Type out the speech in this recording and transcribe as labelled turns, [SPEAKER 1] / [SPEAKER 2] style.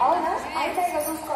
[SPEAKER 1] Ahora, ahí traigo.